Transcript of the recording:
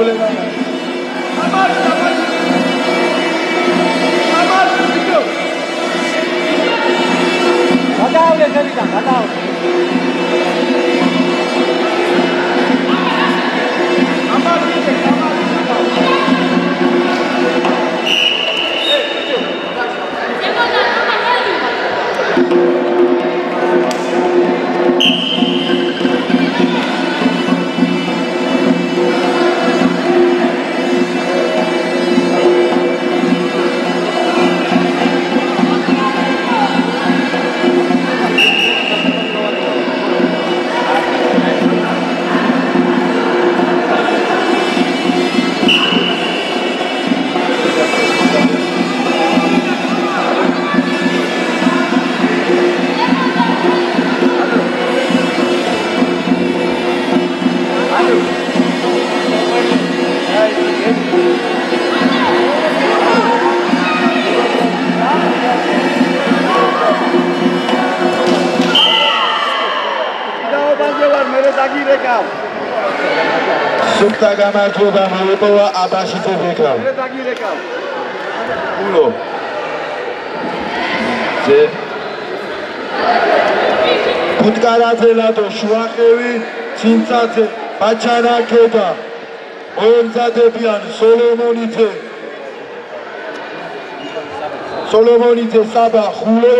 बोलेगा बताओ सविता बताओ დაგირეკავ. სუფთა გამარჯვება მოიპოვა აბაშიძე ვეკავ. მე დაგირეკავ. ულო. ზე ფუტკარაძელადო შუახევი ცინცაძე ბაჩანაკედა ორზადებიან სოლომონიძე სოლომონიძე საბა ხულო